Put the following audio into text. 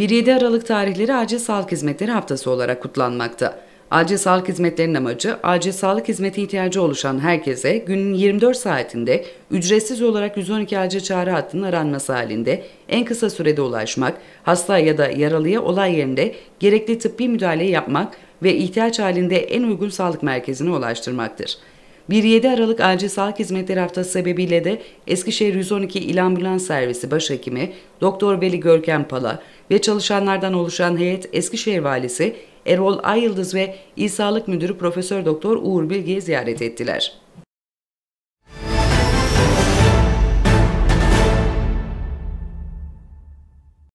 1-7 Aralık tarihleri Acil Sağlık Hizmetleri Haftası olarak kutlanmakta. Acil sağlık hizmetlerinin amacı, acil sağlık hizmeti ihtiyacı oluşan herkese günün 24 saatinde ücretsiz olarak 112 acil çağrı hattının aranması halinde en kısa sürede ulaşmak, hasta ya da yaralıya olay yerinde gerekli tıbbi müdahale yapmak ve ihtiyaç halinde en uygun sağlık merkezine ulaştırmaktır. 1-7 Aralık Acil Sağlık Hizmetleri Haftası sebebiyle de Eskişehir 112 İl Ambulans Servisi Başhekimi Doktor Veli Görkem Pala ve çalışanlardan oluşan heyet Eskişehir Valisi Erol Ayıldız ve İl Sağlık Müdürü Profesör Doktor Uğur Bilge'yi ziyaret ettiler.